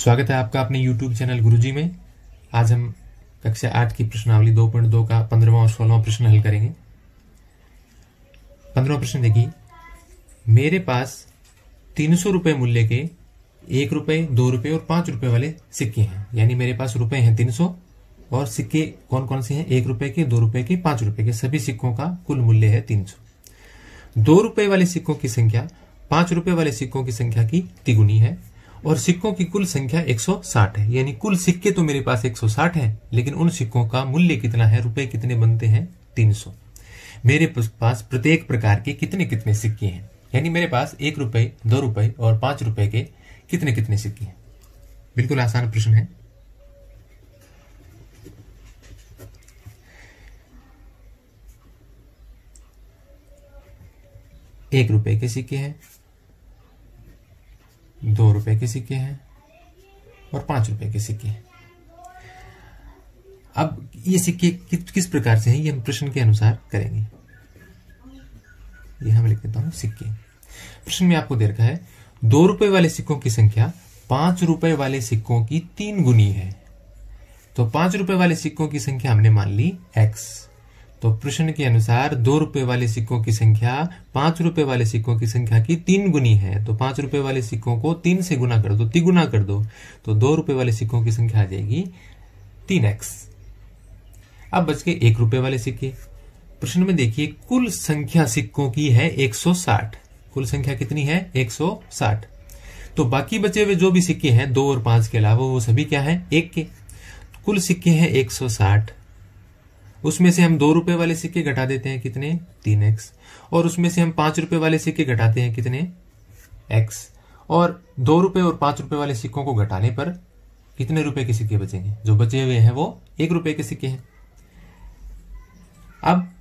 स्वागत है आपका अपने YouTube चैनल गुरुजी में। आज हम कक्षा आठ की प्रश्नावली दो पॉइंट दो का पंद्रहवा और सोलहवा प्रश्न हल करेंगे। पंद्रहवा प्रश्न देखिए। मेरे पास तीन सौ रुपये मूल्य के एक रुपए, दो रुपये और पाँच रुपए वाले सिक्के हैं। यानी मेरे पास रुपए हैं तीन सौ और सिक्के कौन कौन से हैं? एक रुपए के, दो रुपए के, पाँच रुपए के। सभी सिक्कों का कुल मूल्य है तीन सौ। दो रुपए वाले सिक्कों की संख्या, पाँच रुपए वाले सिक्कों की संख्या की तिगुनी है। और सिक्कों की कुल संख्या 160 है। यानी कुल सिक्के तो मेरे पास 160 है, लेकिन उन सिक्कों का मूल्य कितना है? रुपए कितने बनते हैं? 300 मेरे पास प्रत्येक प्रकार के कितने कितने सिक्के हैं? यानी मेरे पास एक रुपए, दो रुपए और पाँच रुपए के कितने कितने सिक्के हैं? बिल्कुल आसान प्रश्न है। एक रुपए के सिक्के हैं दो रुपए के सिक्के हैं और पाँच रुपए के सिक्के अब ये सिक्के किस, किस प्रकार से हैं ये हम प्रश्न के अनुसार करेंगे। ये हम लिख देता हूँ सिक्के। प्रश्न में आपको दे रखा है दो रुपए वाले सिक्कों की संख्या पाँच रुपए वाले सिक्कों की तीन गुनी है। तो पाँच रुपए वाले सिक्कों की संख्या हमने मान ली एक्स तो प्रश्न के अनुसार दो रुपए वाले सिक्कों की संख्या, पाँच रुपए वाले सिक्कों की संख्या की तीन गुनी है। तो पाँच रुपए वाले सिक्कों को तीन से गुना कर दो, तिगुना कर दो। तो दो रुपए वाले सिक्कों की संख्या आ जाएगी तीन एक्स। अब बच के एक रुपए वाले सिक्के। प्रश्न में देखिए, कुल संख्या सिक्कों की है 160 कुल संख्या कितनी है? 160 तो बाकी बचे हुए जो भी सिक्के हैं, दो और पाँच के अलावा वो सभी क्या है? एक के। कुल सिक्के हैं 160 उसमें से हम दो रुपए वाले सिक्के घटा देते हैं कितने? तीन एक्स और उसमें से हम पाँच रुपए वाले सिक्के घटाते हैं कितने? एक्स और दो रुपए और पाँच रुपए वाले सिक्कों को घटाने पर कितने रुपए के सिक्के बचेंगे? जो बचे हुए हैं वो एक रुपए के सिक्के हैं। अब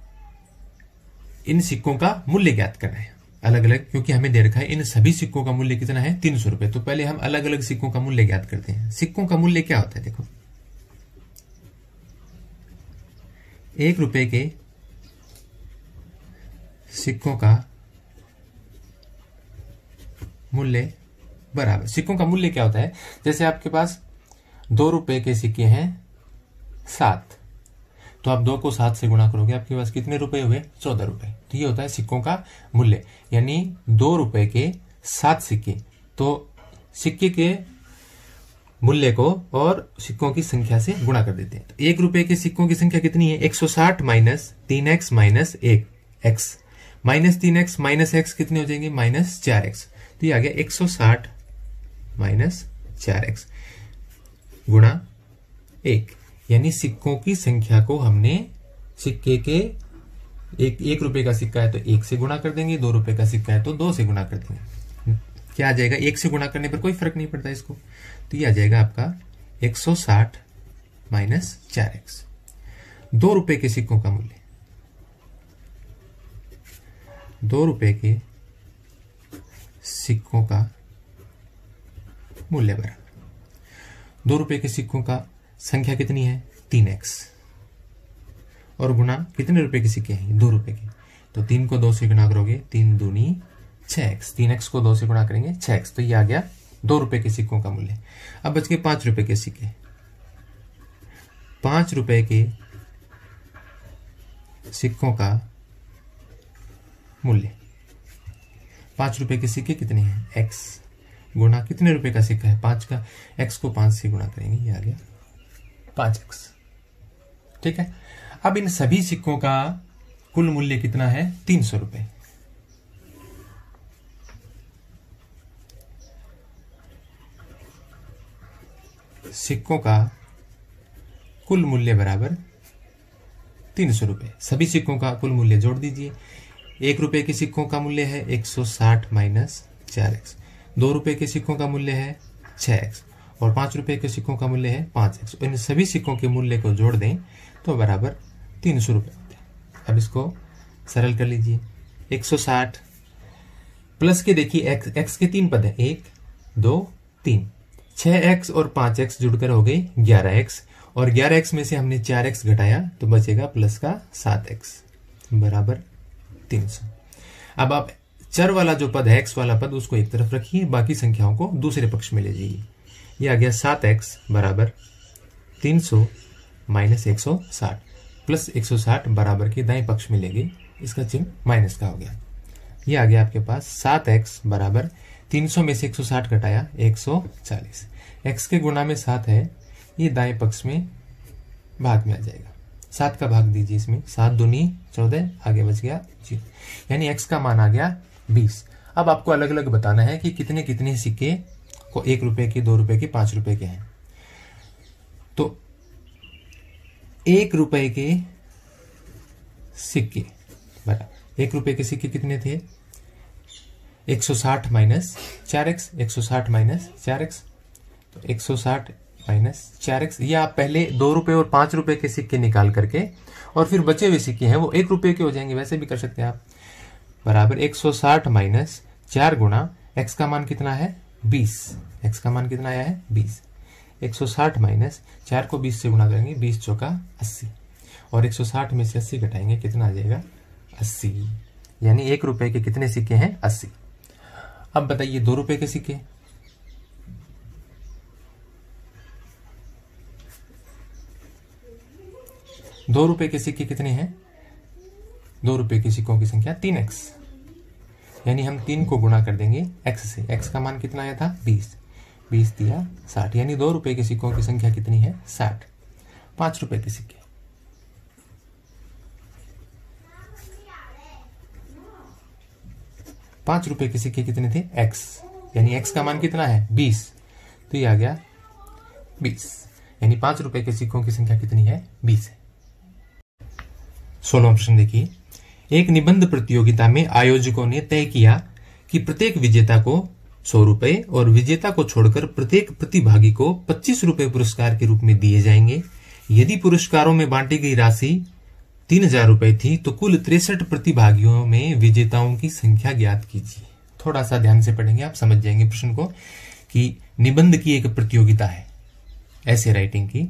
इन सिक्कों का मूल्य ज्ञात करना है। अलग अलग क्योंकि हमें दे रखा है इन सभी सिक्कों का मूल्य कितना है? तीन सौ रुपए। तो पहले हम अलग अलग सिक्कों का मूल्य ज्ञात करते हैं। सिक्कों का मूल्य क्या होता है? देखो। एक रुपए के सिक्कों का मूल्य बराबर। सिक्कों का मूल्य क्या होता है? जैसे आपके पास दो रुपए के सिक्के हैं, सात। तो आप दो को सात से गुणा करोगे, आपके पास कितने रुपए हुए? चौदह रुपए। तो ये होता है सिक्कों का मूल्य। यानी दो रुपए के सात सिक्के। तो सिक्के के मूल्य को और सिक्कों की संख्या से गुणा कर देते हैं। तो एक रुपए के सिक्कों की संख्या कितनी है? 160 माइनस तीन एक्स माइनस एक। एक्स। माइनस तीन एक्स माइनस एक्स कितने हो जाएँगे? माइनस चार एक्स। तो ये आ गया 160 माइनस चार एक्स गुणा एक। यानी सिक्कों की संख्या को हमने सिक्के के एक एक रुपए का सिक्का है तो एक से गुणा कर देंगे, दो रुपए का सिक्का है तो दो से गुणा कर देंगे। क्या आ जाएगा? एक से गुणा करने पर कोई फ़र्क नहीं पड़ता इसको। तो ये आ जाएगा आपका 160 माइनस चार एक्स। दो रुपए के सिक्कों का मूल्य। दो रुपए के सिक्कों का मूल्य बराबर। दो रुपए के सिक्कों का संख्या कितनी है? तीन एक्स। और गुना कितने रुपए के सिक्के हैं? दो रुपए के। तो तीन को दो से गुना करोगे, तीन दूनी छह एक्स। तीन एक्स को दो से गुणा करेंगे, छह एक्स। तो ये आ गया दो रुपए के सिक्कों का मूल्य। अब बच गए पाँच रुपए के सिक्के। पाँच रुपए के सिक्कों का मूल्य। पाँच रुपए के सिक्के कितने हैं? एक्स गुणा कितने रुपए का सिक्का है? पाँच का। एक्स को पाँच से गुणा करेंगे, ये आ गया पाँच एक्स ठीक है? अब इन सभी सिक्कों का कुल मूल्य कितना है? तीन सौ रुपए। सिक्कों का कुल मूल्य बराबर तीन सौ रुपए। सभी सिक्कों का कुल मूल्य जोड़ दीजिए। एक रुपए के सिक्कों का मूल्य है एक सौ साठ माइनस चार एक्स। दो रुपए के सिक्कों का मूल्य है छह एक्स और पाँच रुपए के सिक्कों का मूल्य है पाँच एक्स। इन सभी सिक्कों के मूल्य को जोड़ दें तो बराबर तीन सौ रुपए होते हैं। अब इसको सरल कर लीजिए। एक सौ साठ प्लस के देखिए एक्स एक्स के तीन पद है। एक, दो, तीन। छह एक्स और पाँच एक्स जुड़कर हो गई ग्यारह एक्स और ग्यारह एक्स में से हमने चार एक्स घटाया तो बचेगा प्लस का सात एक्स बराबर तीन सौ। अब आप चर वाला जो पद है एक्स वाला पद, उसको एक तरफ़ रखिए, बाकी संख्याओं को दूसरे पक्ष में ले जाइए। ये आ गया सात एक्स बराबर तीन सौ माइनस एक सौ साठ। प्लस एक सौ साठ बराबर के दाएँ पक्ष में लेंगे इसका चिन्ह माइनस का हो गया। ये आ गया आपके पास सात एक्स बराबर तीन सौ में से एक सौ साठ घटाया, एक सौ चालीस। एक्स के गुणा में सात है, ये दाएँ पक्ष में भाग में आ जाएगा। सात का भाग दीजिए इसमें, सात दूनी चौदह, आगे बच गया ज़ीरो। यानी एक्स का मान आ गया बीस। अब आपको अलग अलग बताना है कि कितने कितने सिक्के को एक रुपए के, दो रुपए के, पाँच रुपए के हैं। तो एक रुपए के सिक्के, बराबर। एक रुपए के सिक्के कितने थे? 160 माइनस चार एक्स, एक सौ साठ माइनस चार एक्स तो 160 माइनस चार एक्स। ये आप पहले दो रुपए और पाँच रुपए के सिक्के निकाल करके और फिर बचे हुए सिक्के हैं, वो एक रुपए के हो जाएँगे, वैसे भी कर सकते हैं आप। बराबर 160 माइनस चार गुणा एक्स का मान कितना है? 20 एक्स का मान कितना आया है? 20 160 माइनस चार को 20 से गुणा करेंगे 20 चौका 80 और 160 में से 80 घटाएँगे, कितना आ जाएगा? 80 यानी एक रुपए के कितने सिक्के हैं? 80 अब बताइए, दो रुपए के? सिक्के दो रुपए के सिक्के कितने हैं? दो रुपए के सिक्कों की संख्या तीन एक्स यानी हम तीन को गुणा कर देंगे एक्स से। एक्स का मान कितना आया था? बीस। बीस दिया साठ। यानी दो रुपए के सिक्कों की संख्या कितनी है? साठ। पाँच रुपए के। सिक्के पाँच रुपए के सिक्के कितने थे? एक्स यानी एक्स का मान कितना है? बीस. तो ये आ गया बीस. यानी पाँच रुपए के सिक्कों की संख्या कितनी है? बीस है। सोलह प्रश्न देखिए। एक निबंध प्रतियोगिता में आयोजकों ने तय किया कि प्रत्येक विजेता को सौ रुपए और विजेता को छोड़कर प्रत्येक प्रतिभागी को पच्चीस रुपए पुरस्कार के रूप में दिए जाएँगे। यदि पुरस्कारों में बांटी गई राशि तीन हज़ार रुपए थी तो कुल तिरसठ प्रतिभागियों में विजेताओं की संख्या ज्ञात कीजिए। थोड़ा सा ध्यान से पढ़ेंगे, आप समझ जाएँगे प्रश्न को कि निबंध की एक प्रतियोगिता है, ऐसे राइटिंग की।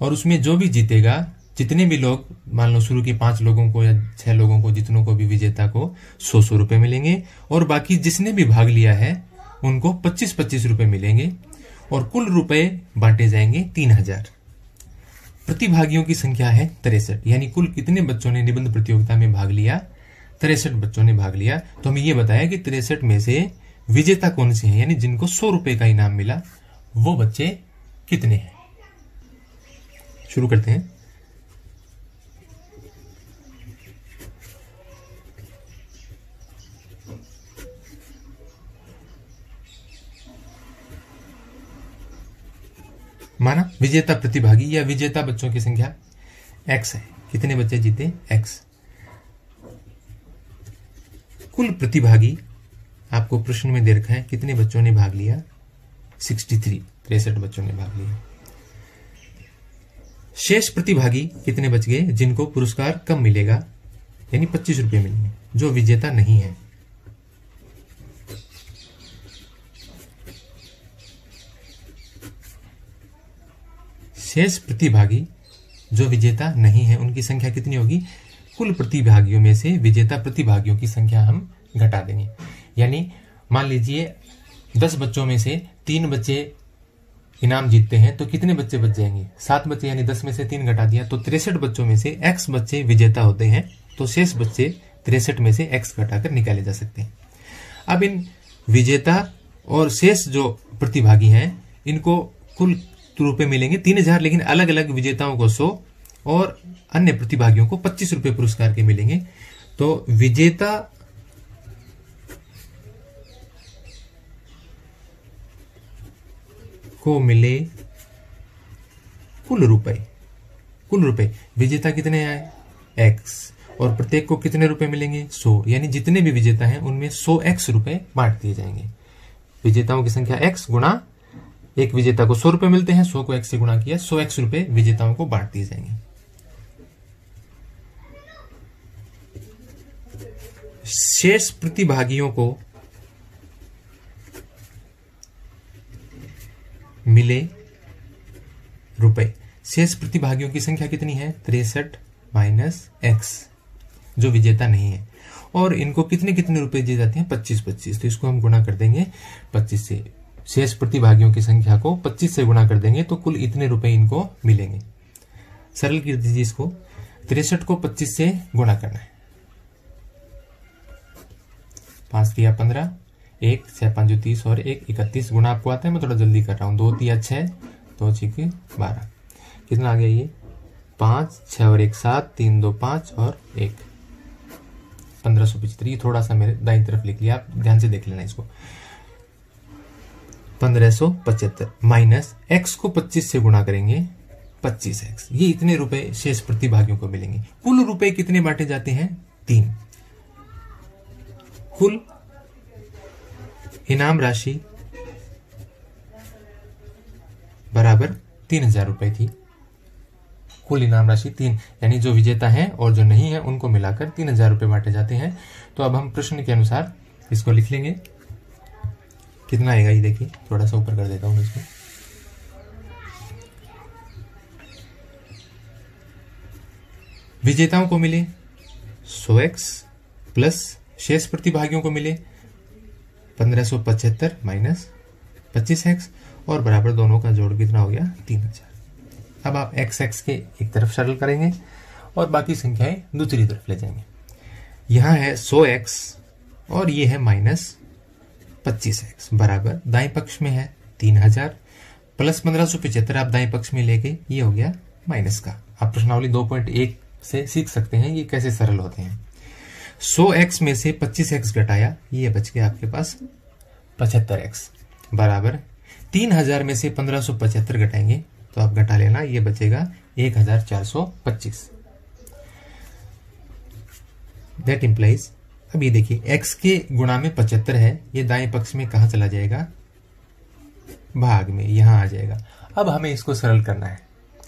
और उसमें जो भी जीतेगा, जितने भी लोग, मान लो शुरू के पाँच लोगों को या छह लोगों को, जितनों को भी विजेता को सौ सौ रुपए मिलेंगे, और बाकी जिसने भी भाग लिया है, उनको पच्चीस पच्चीस रुपए मिलेंगे, और कुल रुपए बांटे जाएँगे तीन हज़ार। प्रतिभागियों की संख्या है तिरसठ। यानी कुल कितने बच्चों ने निबंध प्रतियोगिता में भाग लिया? तिरसठ बच्चों ने भाग लिया। तो हमें यह बताया कि तिरसठ में से विजेता कौन से हैं? यानी जिनको सौ रुपए का इनाम मिला, वो बच्चे कितने हैं? शुरू करते हैं। माना विजेता प्रतिभागी या विजेता बच्चों की संख्या एक्स है। कितने बच्चे जीते? एक्स कुल प्रतिभागी, आपको प्रश्न में दे रखा है, कितने बच्चों ने भाग लिया? 63 तिरसठ बच्चों ने भाग लिया। शेष प्रतिभागी कितने बच गए? जिनको पुरस्कार कम मिलेगा, यानी पच्चीस रुपए मिलेंगे, जो विजेता नहीं है। शेष प्रतिभागी जो विजेता नहीं है, उनकी संख्या कितनी होगी? कुल प्रतिभागियों में से विजेता प्रतिभागियों की संख्या हम घटा देंगे। यानी मान लीजिए दस बच्चों में से तीन बच्चे इनाम जीतते हैं तो कितने बच्चे बच जाएँगे? सात बच्चे यानी दस में से तीन घटा दिया तो तिरसठ बच्चों में से एक्स बच्चे विजेता होते हैं तो शेष बच्चे तिरसठ में से एक्स घटाकर निकाले जा सकते हैं। अब इन विजेता और शेष जो प्रतिभागी हैं, इनको कुल रुपए मिलेंगे, तीन हज़ार, लेकिन अलग अलग विजेताओं को सौ और अन्य प्रतिभागियों को पच्चीस रुपए पुरस्कार के मिलेंगे। तो विजेता को मिले कुल रुपए। कुल रुपए। विजेता कितने आए? एक्स और प्रत्येक को कितने रुपए मिलेंगे? सौ। यानी जितने भी विजेता हैं, उनमें सौ एक्स रुपए बांट दिए जाएँगे। विजेताओं की संख्या एक्स गुणा एक विजेता को सौ रुपए मिलते हैं, सौ को एक्स से गुणा किया, सौ एक्स रुपए विजेताओं को बांट दिए जाएँगे। शेष प्रतिभागियों को मिले रुपए। शेष प्रतिभागियों की संख्या कितनी है? तिरसठ माइनस एक्स, जो विजेता नहीं है। और इनको कितने कितने रुपए दिए जाते हैं? पच्चीस पच्चीस। तो इसको हम गुणा कर देंगे, पच्चीस से शेष प्रतिभागियों की संख्या को 25 से गुणा कर देंगे तो कुल इतने रुपए इनको मिलेंगे। सरल कर दीजिए इसको तिरसठ को 25 से गुणा करना है। पाँच दिया पंद्रह, एक, छह, पाँच तीस और एक, इकतीस गुणा आपको आता है, मैं थोड़ा जल्दी कर रहा हूँ। दो तिया छह, दो छिक बारह। कितना आ गया ये? पाँच, छह और एक, सात, तीन, दो, पाँच और एक। पंद्रह सौ पिछहत्तर ये थोड़ा सा मेरे दाई तरफ़ लिख लिया, आप ध्यान से देख लेना इसको। पंद्रह माइनस एक्स को पच्चीस से गुणा करेंगे पच्चीस एक्स ये इतने रुपए शेष प्रतिभागियों को मिलेंगे। कुल रुपए कितने बांटे जाते हैं? तीन। कुल इनाम राशि बराबर तीन हज़ार रुपए थी। कुल इनाम राशि तीन। यानी जो विजेता है और जो नहीं है, उनको मिलाकर तीन हज़ार रुपए बांटे जाते हैं। तो अब हम प्रश्न के अनुसार इसको लिख लेंगे। कितना आएगा ये देखिए, थोड़ा सा ऊपर कर देता हूँ इसको। विजेताओं को मिले सो एक्स प्लस शेष प्रतिभागियों को मिले, पंद्रह सौ पचहत्तर माइनस पच्चीस एक्स और बराबर दोनों का जोड़ कितना हो गया, तीन हज़ार। अब आप एक्स एक्स के एक तरफ़ सरल करेंगे और बाकी संख्याएँ दूसरी तरफ़ ले जाएँगे। यहाँ है सो एक्स और ये है माइनस पच्चीस एक्स बराबर दाएँ पक्ष में है तीन हज़ार, प्लस पंद्रह सौ पिछहत्तर आप दाएँ पक्ष में लेके ये हो गया माइनस का। आप प्रश्नावली दो पॉइंट एक से सीख सकते हैं ये कैसे सरल होते हैं। सो एक्स में से पच्चीस एक्स घटाया, ये बच गया आपके पास पचहत्तर एक्स बराबर। तीन हज़ार में से पंद्रह सौ पचहत्तर घटाएँगे तो आप घटा लेना, ये बचेगा एक हज़ार चार सौ पच्चीस। दैट इंप्लाइज अब ये देखिए, x के गुणा में पचहत्तर है, ये दाएँ पक्ष में कहा चला जाएगा? भाग में, यहाँ आ जाएगा। अब हमें इसको सरल करना है।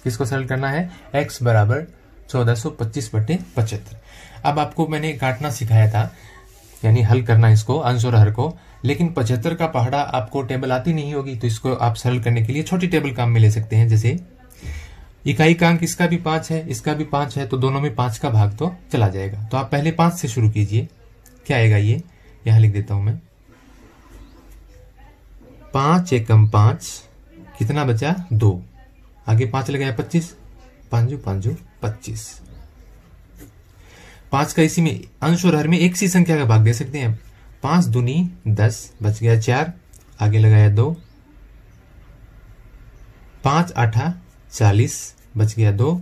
किसको सरल करना है? x बराबर चौदह सौ पच्चीस बटे पचहत्तर। अब आपको मैंने काटना सिखाया था, यानी हल करना इसको, अंश और हर को, लेकिन पचहत्तर का पहाड़ा आपको टेबल आती नहीं होगी तो इसको आप सरल करने के लिए छोटी टेबल काम में ले सकते हैं, जैसे इकाई का अंक इसका भी पाँच है, इसका भी पाँच है तो दोनों में पाँच का भाग तो चला जाएगा। तो आप पहले पाँच से शुरू कीजिए। क्या आएगा ये? यहाँ लिख देता हूँ मैं। पाँच एकम पाँच, कितना बचा? दो। आगे पाँच लगाया पच्चीस। पांचू पांचू, पच्चीस। पाँच का इसी में अंश और हर में एक सी संख्या का भाग दे सकते हैं पाँच दुनी दस, बच गया चार। आगे लगाया दो। पाँच आठा, चालीस, बच गया दो।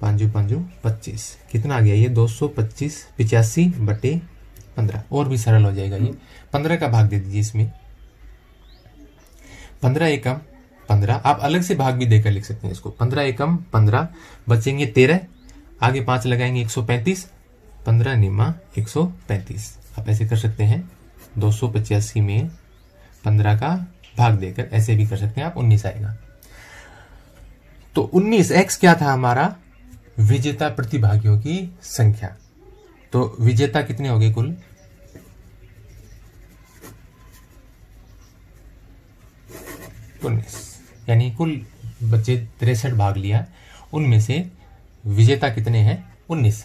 पांचू पांचू, पच्चीस। कितना आ गया ये? दो सौ पच्चीस, पिचासी बटे पंद्रह, और भी सरल हो जाएगा ये। पंद्रह का भाग दे दीजिए इसमें। पंद्रह एकम पंद्रह, आप अलग से भाग भी देकर लिख सकते हैं इसको। पंद्रह एकम पंद्रह, बचेंगे तेरह, आगे पाँच लगाएँगे एक सौ पैंतीस, पंद्रह निमा एक सौ पैंतीस। आप ऐसे कर सकते हैं, दो सौ पचासी में पंद्रह का भाग देकर ऐसे भी कर सकते हैं, आप उन्नीस आएगा। तो उन्नीस एक्स क्या था हमारा? विजेता प्रतिभागियों की संख्या। तो विजेता कितने हो गए कुल? उन्नीस। यानी कुल बच्चे तिरसठ भाग लिया। उनमें से विजेता कितने हैं? उन्नीस